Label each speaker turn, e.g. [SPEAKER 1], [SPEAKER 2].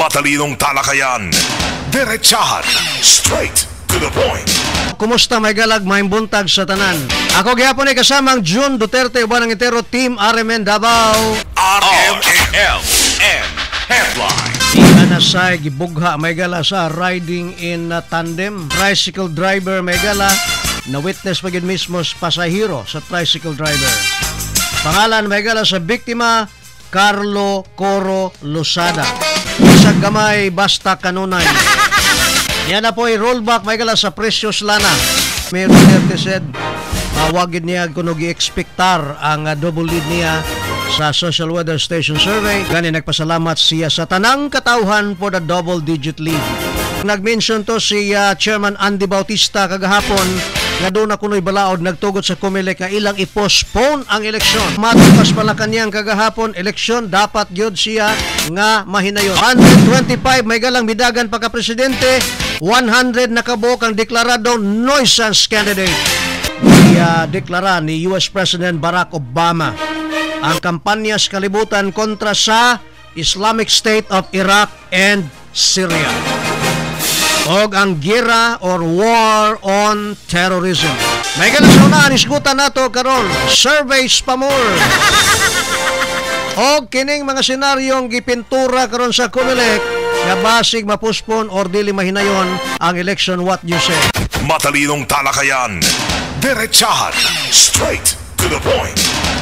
[SPEAKER 1] Matalino talakayan. Diretsahan. Straight to the point.
[SPEAKER 2] Kumusta may galag may buntag sa tanan? Ako gyapon ay kasamang June Duterte uban ang itero Team RMN Davao.
[SPEAKER 1] RMN Headline.
[SPEAKER 2] Ina na sa gibugha may gala sa riding in uh, tandem. Tricycle driver may gala na witness pagid mismo sa pasahero sa tricycle driver. Pangalan may gala sa biktima Carlo Coro Losada. Isang gamay basta kanunay. Yan na po ay rollback may sa Precious Lana. Mayor Duterte said, mawagid niya kung gi-expectar ang uh, double lead niya sa Social Weather Station Survey. Gani nagpasalamat siya sa tanang katauhan for the double digit lead. Nag-mention to si uh, Chairman Andy Bautista kagahapon nga doon na kuno'y balaod nagtugot sa Comelec nga ilang i-postpone ang eleksyon. Matupas pala kanyang kagahapon eleksyon dapat gyud siya nga mahinayon. 125 may galang bidagan pagka-presidente, 100 nakabok ang deklarado nuisance candidate. deklara ni US President Barack Obama ang kampanya sa kalibutan kontra sa Islamic State of Iraq and Syria og ang gira or war on terrorism. May ganun sa unahan, isgutan nato karon surveys pa more. og kining mga senaryong gipintura karon sa Comelec nga basig mapuspon or dili mahinayon ang election what you say.
[SPEAKER 1] Matalinong talakayan. Diretsahan. Straight to the point.